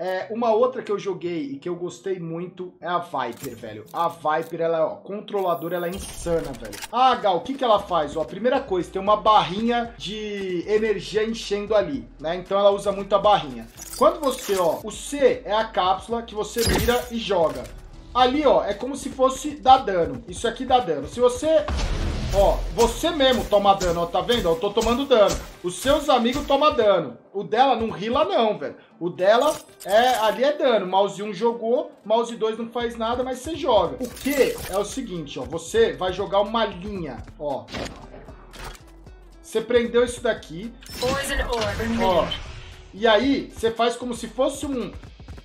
É, uma outra que eu joguei e que eu gostei muito é a Viper, velho. A Viper, ela, ó, controladora, ela é insana, velho. Ah, Gal, o que que ela faz? Ó, a primeira coisa, tem uma barrinha de energia enchendo ali, né? Então ela usa muito a barrinha. Quando você, ó, o C é a cápsula que você mira e joga. Ali, ó, é como se fosse dar dano. Isso aqui dá dano. Se você Ó, você mesmo toma dano, ó, tá vendo? Eu tô tomando dano. Os seus amigos tomam dano. O dela não rila não, velho. O dela é ali é dano. Mouse 1 jogou, mouse 2 não faz nada, mas você joga. O que é o seguinte, ó. Você vai jogar uma linha, ó. Você prendeu isso daqui. Ó. E aí, você faz como se fosse um,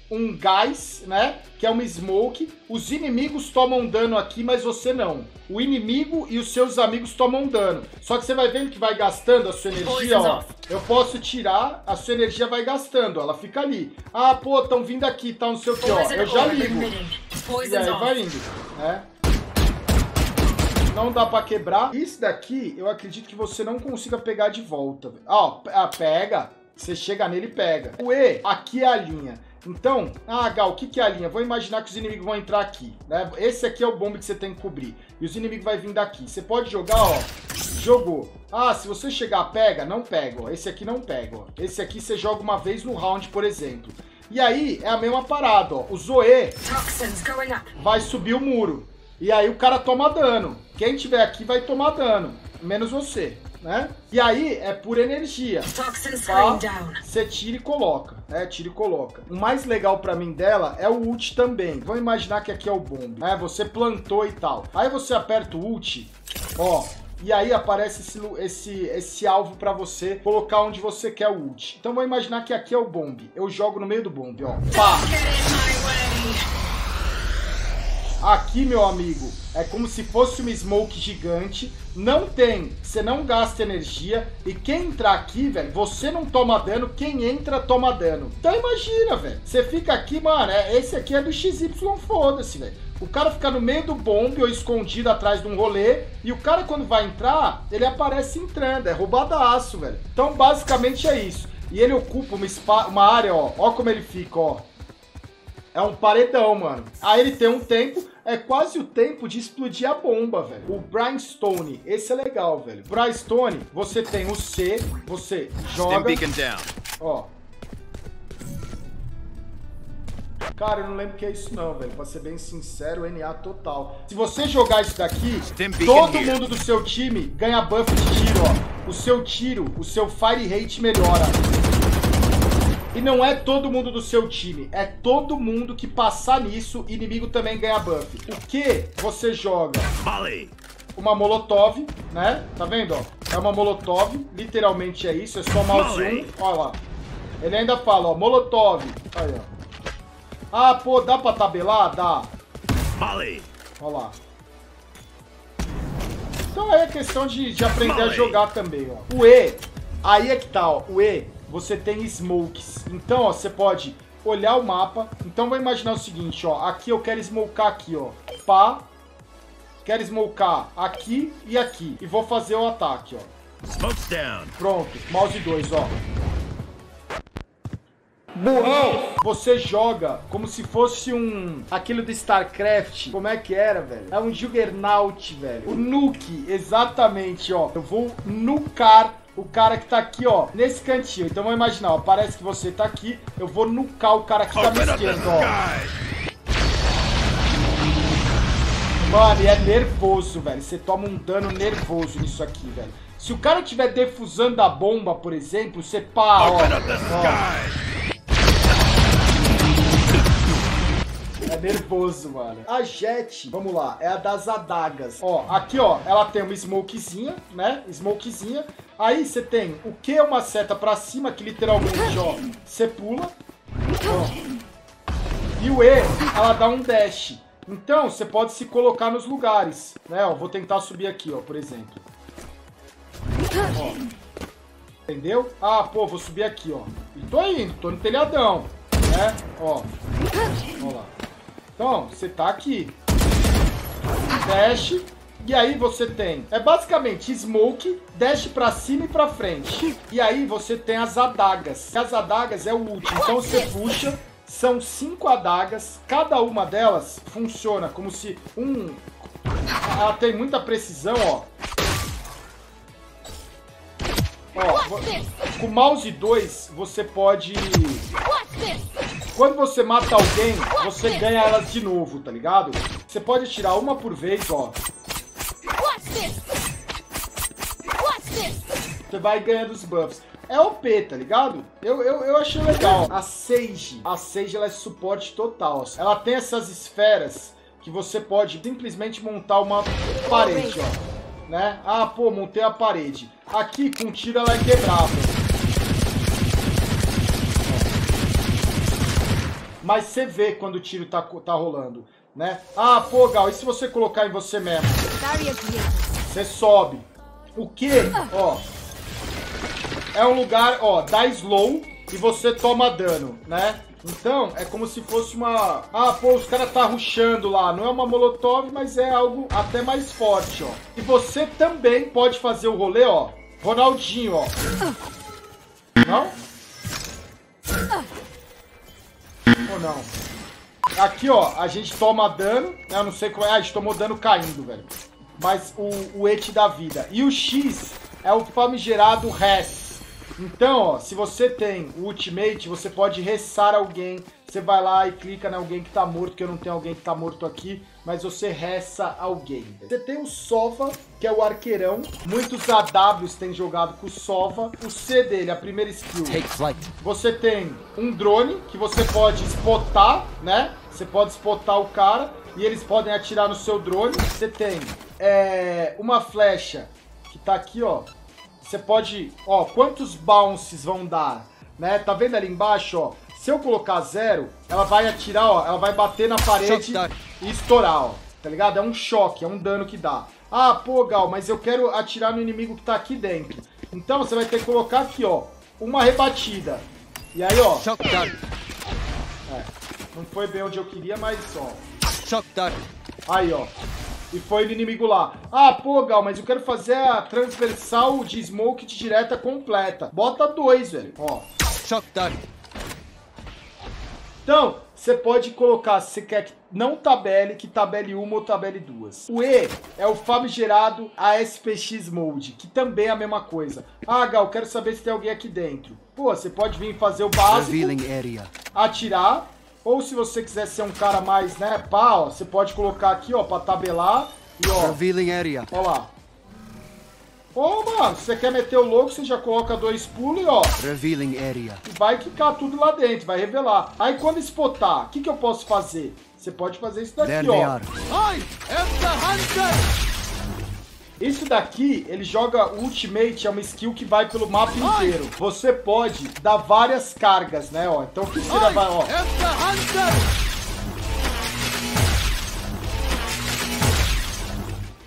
um gás, né? Que é uma smoke. Os inimigos tomam dano aqui, mas você não. O inimigo e os seus amigos tomam dano. Só que você vai vendo que vai gastando a sua energia, ó. Eu posso tirar, a sua energia vai gastando, ela fica ali. Ah, pô, estão vindo aqui, tá, não sei o que, ó. Eu já ligo. E aí vai indo, né? Não dá pra quebrar. Isso daqui, eu acredito que você não consiga pegar de volta. Ó, ah, pega. Você chega nele e pega. O E, aqui é a linha. Então, ah, Gal, o que, que é a linha? Vou imaginar que os inimigos vão entrar aqui. Né? Esse aqui é o bombe que você tem que cobrir. E os inimigos vão vir daqui. Você pode jogar, ó. Jogou. Ah, se você chegar, pega, não pega. Ó. Esse aqui não pega. Ó. Esse aqui você joga uma vez no round, por exemplo. E aí é a mesma parada, ó. O Zoe vai subir o muro. E aí o cara toma dano. Quem tiver aqui vai tomar dano. Menos você né? E aí é por energia. Tá? Você tira e coloca, né? Tira e coloca. O mais legal para mim dela é o ult também. Vamos imaginar que aqui é o bomb, né? Você plantou e tal. Aí você aperta o ult, ó, e aí aparece esse, esse, esse alvo para você colocar onde você quer o ult. Então vamos imaginar que aqui é o bomb. Eu jogo no meio do bomb, ó. Pá! Aqui, meu amigo, é como se fosse uma smoke gigante. Não tem, você não gasta energia. E quem entrar aqui, velho, você não toma dano. Quem entra, toma dano. Então imagina, velho. Você fica aqui, mano, é, esse aqui é do XY, foda-se, velho. O cara fica no meio do bombe ou escondido atrás de um rolê. E o cara, quando vai entrar, ele aparece entrando. É roubadaço, velho. Então, basicamente é isso. E ele ocupa uma, uma área, ó. Ó como ele fica, ó. É um paredão, mano. Aí ele tem um tempo, é quase o tempo de explodir a bomba, velho. O Brimstone, esse é legal, velho. Brimstone, você tem o C, você joga... Ó. Cara, eu não lembro o que é isso não, velho. Pra ser bem sincero, NA total. Se você jogar isso daqui, todo mundo do seu time ganha buff de tiro, ó. O seu tiro, o seu fire rate melhora. E não é todo mundo do seu time, é todo mundo que passar nisso, inimigo também ganha buff. O que você joga? Uma molotov, né? Tá vendo, ó? É uma molotov, literalmente é isso, é só mouse 1. Olha lá. Ele ainda fala, ó, molotov. Aí, ó. Ah, pô, dá pra tabelar? Dá. Olha lá. Então aí é questão de, de aprender a jogar também, ó. O E, aí é que tá, ó. O E você tem smokes. Então, ó, você pode olhar o mapa. Então, vou imaginar o seguinte, ó. Aqui eu quero smocar aqui, ó. Pá. Quero smocar aqui e aqui. E vou fazer o ataque, ó. Pronto. Mouse 2, ó. Burrão! Você joga como se fosse um... Aquilo do StarCraft. Como é que era, velho? É um Juggernaut, velho. O Nuke, exatamente, ó. Eu vou nucar o cara que tá aqui, ó, nesse cantinho. Então vamos imaginar, ó, parece que você tá aqui, eu vou nucar o cara que tá na esquerda, ó. Mano, e é nervoso, velho. Você toma um dano nervoso nisso aqui, velho. Se o cara estiver defusando a bomba, por exemplo, você pá, ó. ó. Nervoso, mano. A Jet, vamos lá, é a das adagas. Ó, aqui, ó, ela tem uma smokezinha, né? Smokezinha. Aí você tem o que é uma seta pra cima, que literalmente, ó, você pula. Ó. E o E, ela dá um dash. Então, você pode se colocar nos lugares, né? Ó, vou tentar subir aqui, ó, por exemplo. Ó. Entendeu? Ah, pô, vou subir aqui, ó. E tô indo, tô no telhadão, né? Ó. Ó lá. Então, você tá aqui. Dash. E aí você tem, é basicamente smoke, dash pra cima e pra frente. E aí você tem as adagas. As adagas é o último. Então você puxa, São cinco adagas, cada uma delas funciona como se um... Ela tem muita precisão, ó. Ó, com mouse 2, você pode... Quando você mata alguém, você ganha elas de novo, tá ligado? Você pode tirar uma por vez, ó. Você vai ganhando os buffs. É OP, tá ligado? Eu, eu, eu achei legal. A Sage, a Sage ela é suporte total. Ela tem essas esferas que você pode simplesmente montar uma parede, ó. Né? Ah, pô, montei a parede. Aqui, com tiro, ela é quebrável. Mas você vê quando o tiro tá, tá rolando, né? Ah, pô, Gal, e se você colocar em você mesmo? Você sobe. O que? Ó, é um lugar, ó, dá slow e você toma dano, né? Então, é como se fosse uma... Ah, pô, os caras tá ruxando lá. Não é uma molotov, mas é algo até mais forte, ó. E você também pode fazer o rolê, ó. Ronaldinho, ó. Não? Ou não? Aqui, ó, a gente toma dano. Né? Eu não sei qual é. Ah, a gente tomou dano caindo, velho. Mas o, o et da vida. E o X é o famigerado res. Então, ó, se você tem o Ultimate, você pode restar alguém. Você vai lá e clica em alguém que tá morto, que eu não tenho alguém que tá morto aqui, mas você resta alguém. Você tem o Sova, que é o arqueirão. Muitos AWs têm jogado com o Sova. O C dele, a primeira skill. Você tem um drone, que você pode spotar, né? Você pode spotar o cara e eles podem atirar no seu drone. Você tem é, uma flecha que tá aqui, ó você pode, ó, quantos bounces vão dar, né? Tá vendo ali embaixo, ó? Se eu colocar zero, ela vai atirar, ó, ela vai bater na parede e estourar, ó. Tá ligado? É um choque, é um dano que dá. Ah, pô, Gal, mas eu quero atirar no inimigo que tá aqui dentro. Então você vai ter que colocar aqui, ó, uma rebatida. E aí, ó. É, não foi bem onde eu queria, mas, ó. Aí, ó e foi no inimigo lá. Ah, pô, Gal, mas eu quero fazer a transversal de smoke de direta completa. Bota dois, velho. Ó. Shock dart. Então, você pode colocar, se você quer que não tabele, que tabele uma ou tabele duas. O E é o famigerado ASPX Mode, que também é a mesma coisa. Ah, Gal, quero saber se tem alguém aqui dentro. Pô, você pode vir fazer o básico, atirar, ou se você quiser ser um cara mais, né, pá, ó, você pode colocar aqui, ó, pra tabelar e ó. Revealing area. Ó lá. Ô, mano, se você quer meter o louco, você já coloca dois pulos e ó. Revealing area. E vai quicar tudo lá dentro, vai revelar. Aí quando spotar, o que, que eu posso fazer? Você pode fazer isso daqui, ó. Ai, hunter! Isso daqui, ele joga Ultimate, é uma skill que vai pelo mapa inteiro. Você pode dar várias cargas, né, ó. Então o que você vai, ó.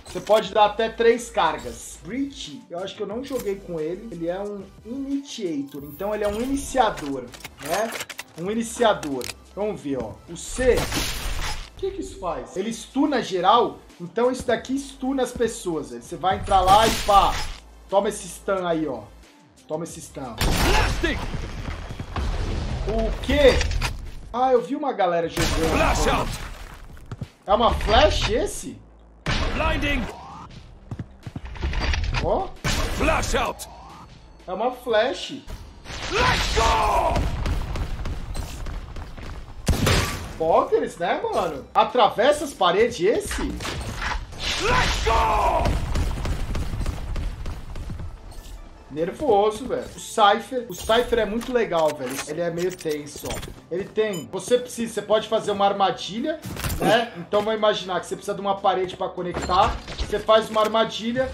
Você pode dar até três cargas. Breach, eu acho que eu não joguei com ele. Ele é um Initiator, então ele é um iniciador, né? Um iniciador. Vamos ver, ó. O C, o que, que isso faz? Ele stuna geral então isso daqui stuna as pessoas. Você vai entrar lá e pá. Toma esse stun aí, ó. Toma esse stun. O quê? Ah, eu vi uma galera jogando. É uma flash esse? Blinding. Ó. Flash out. É uma flash. Let's go! Poggers, né, mano? Atravessa as paredes esse? Let's go! Nervoso, velho. O Cypher, o Cypher é muito legal, velho. Ele é meio tenso, ó. Ele tem, você precisa, você pode fazer uma armadilha, né? Então vamos imaginar que você precisa de uma parede para conectar. Você faz uma armadilha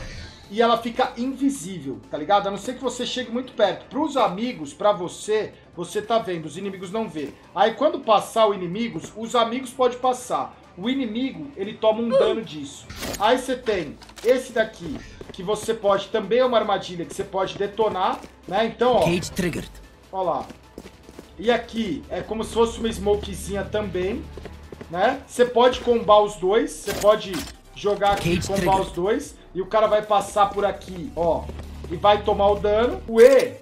e ela fica invisível, tá ligado? A não ser que você chegue muito perto. Para os amigos, para você, você tá vendo, os inimigos não vê. Aí quando passar o inimigo, os amigos podem passar. O inimigo, ele toma um dano disso. Aí você tem esse daqui, que você pode, também é uma armadilha que você pode detonar, né? Então, ó. Cage triggered. Ó lá. E aqui é como se fosse uma smokezinha também, né? Você pode combar os dois, você pode jogar aqui e combar os dois. E o cara vai passar por aqui, ó, e vai tomar o dano. O E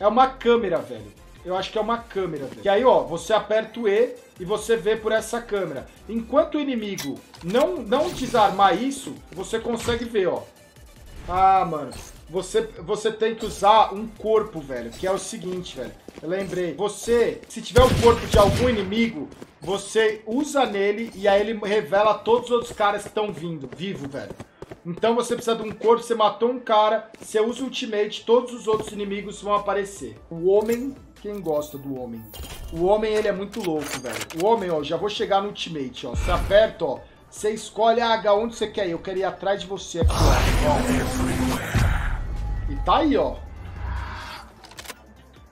é uma câmera, velho. Eu acho que é uma câmera, velho. Que aí, ó, você aperta o E e você vê por essa câmera. Enquanto o inimigo não, não desarmar isso, você consegue ver, ó. Ah, mano. Você, você tem que usar um corpo, velho. Que é o seguinte, velho. Eu lembrei. Você, se tiver o corpo de algum inimigo, você usa nele e aí ele revela todos os outros caras que estão vindo, vivo, velho. Então você precisa de um corpo, você matou um cara, você usa o ultimate, todos os outros inimigos vão aparecer. O homem, quem gosta do homem? O homem, ele é muito louco, velho. O homem, ó, já vou chegar no ultimate, ó. Você aperta, ó. Você escolhe, ah, H, onde você quer ir? Eu quero ir atrás de você aqui, ó. E tá aí, ó.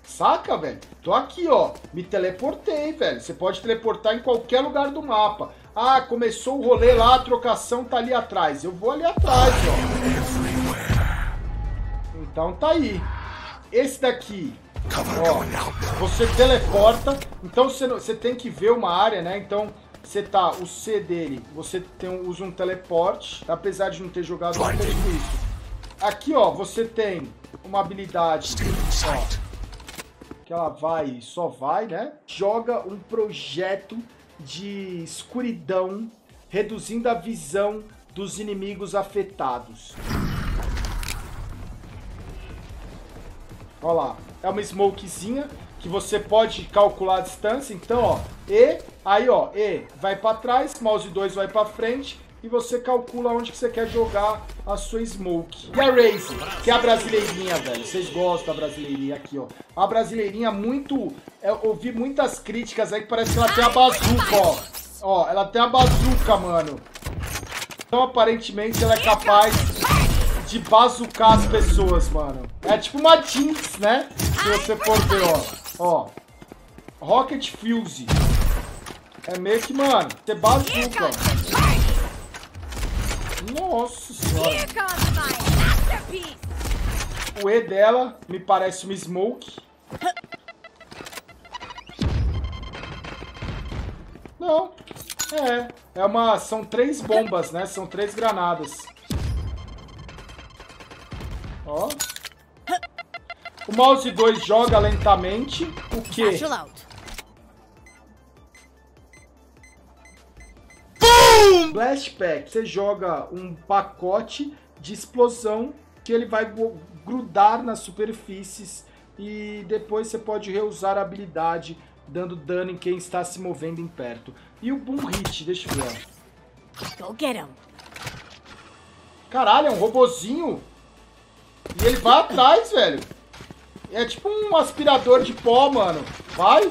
Saca, velho? Tô aqui, ó. Me teleportei, velho. Você pode teleportar em qualquer lugar do mapa. Ah, começou o rolê lá, a trocação tá ali atrás. Eu vou ali atrás, ó. Então tá aí. Esse daqui, ó, você teleporta. Então você, você tem que ver uma área, né? Então você tá, o C dele, você tem, usa um teleporte. Apesar de não ter jogado muito isso. Aqui, ó, você tem uma habilidade, ó, que ela vai e só vai, né? Joga um projeto de escuridão, reduzindo a visão dos inimigos afetados. Olha lá, é uma smokezinha que você pode calcular a distância. Então, ó, E, aí, ó, E vai para trás, mouse 2 vai para frente e você calcula onde que você quer jogar a sua smoke. E a Raze, que é a brasileirinha, velho. Vocês gostam da brasileirinha aqui, ó. A brasileirinha muito... Eu ouvi muitas críticas aí que parece que ela tem a bazuca, ó. Ó, ela tem a bazuca, mano. Então, aparentemente, ela é capaz de bazucar as pessoas, mano. É tipo uma Jinx, né? Se você for ver, ó. Ó. Rocket Fuse. É meio que, mano, você bazuca. Nossa senhora. O E dela me parece uma Smoke. Não. É. É uma... São três bombas, né? São três granadas. Ó. O mouse 2 joga lentamente. O quê? Blast Pack, você joga um pacote de explosão que ele vai grudar nas superfícies e depois você pode reusar a habilidade dando dano em quem está se movendo em perto. E o Boom Hit, deixa eu ver. Go get him. Caralho, é um robozinho. E ele vai atrás, velho. É tipo um aspirador de pó, mano. Vai.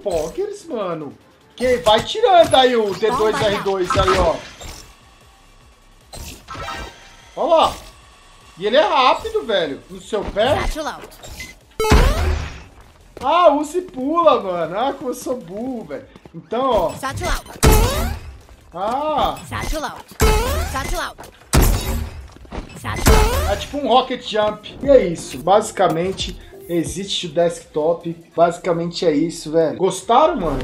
Pokers, mano. Que vai tirando aí o D2R2 aí, ó. Olha lá. E ele é rápido, velho. No seu pé. Ah, usa e pula, mano. Ah, como eu sou burro, velho. Então, ó. Ah. É tipo um rocket jump. E é isso. Basicamente, existe o desktop. Basicamente é isso, velho. Gostaram, mano?